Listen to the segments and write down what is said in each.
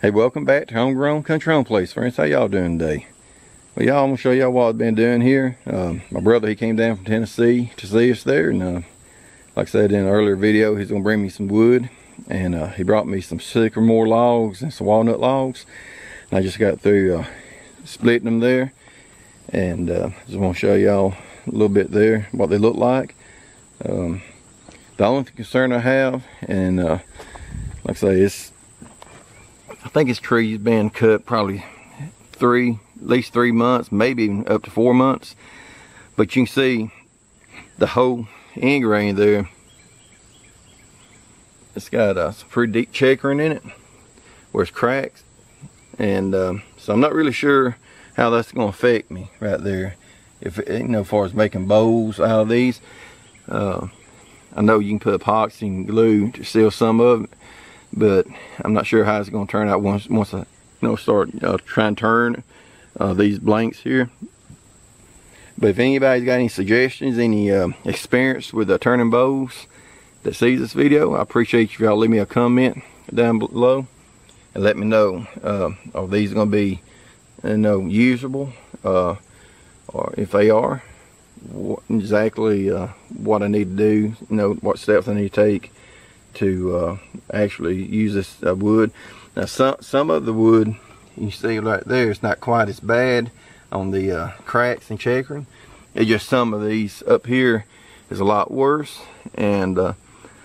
Hey, welcome back to Homegrown Country Homeplace, friends. How y'all doing today? Well, y'all, I'm gonna show y'all what I've been doing here. Um, my brother, he came down from Tennessee to see us there, and uh, like I said in an earlier video, he's gonna bring me some wood, and uh, he brought me some sycamore logs and some walnut logs. And I just got through uh, splitting them there, and uh, just want to show y'all a little bit there what they look like. Um, the only concern I have, and uh, like I say, it's think his tree's been cut probably three, at least three months, maybe even up to four months. But you can see the whole end grain there. It's got uh, some pretty deep checkering in it, where it's cracked. And um, so I'm not really sure how that's going to affect me right there. If you know, as far as making bowls out of these, uh, I know you can put epoxy and glue to seal some of it but I'm not sure how it's going to turn out once once I you know start uh, trying to turn uh, these blanks here. But if anybody's got any suggestions, any uh, experience with uh, turning bows that sees this video, I appreciate if y'all leave me a comment down below and let me know uh, are these going to be you know usable uh, or if they are what, exactly what I need to do, you know what steps I need to take to uh, actually use this uh, wood. Now some, some of the wood you see right there it's not quite as bad on the uh, cracks and checkering. It's just some of these up here is a lot worse and uh,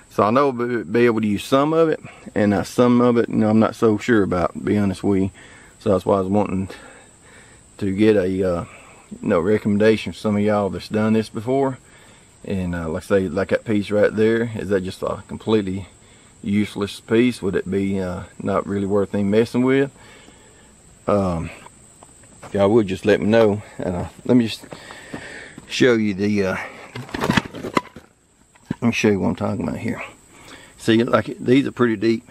so I know I'll be able to use some of it and some of it you know I'm not so sure about to be honest with you. So that's why I was wanting to get a uh, you know recommendation from some of y'all that's done this before and uh, like I say like that piece right there is that just a completely useless piece? Would it be uh, not really worth any messing with? Um, y'all would just let me know. And uh, let me just show you the uh, let me show you what I'm talking about here. See like these are pretty deep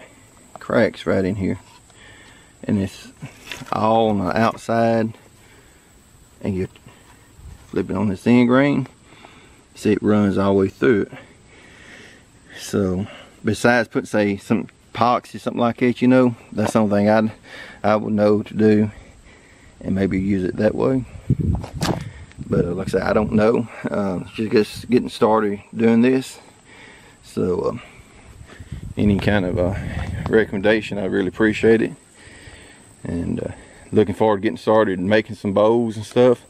cracks right in here. And it's all on the outside. And you flip it on this end grain see it runs all the way through it. So besides putting say some epoxy something like that you know that's the only thing I'd I would know to do and maybe use it that way. But uh, like I said I don't know. Uh, just, getting started doing this. So uh, any kind of uh, recommendation I really appreciate it. And uh, looking forward to getting started and making some bows and stuff.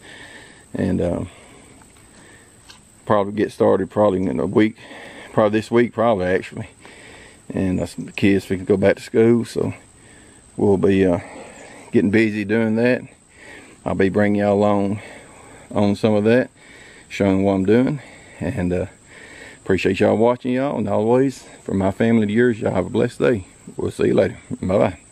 And um, probably get started probably in a week probably this week probably actually. And uh, the kids we can go back to school so we'll be uh, getting busy doing that. I'll be bringing y'all along on some of that showing what I'm doing. And uh, appreciate y'all watching y'all and always from my family to yours y'all have a blessed day. We'll see you later. Bye bye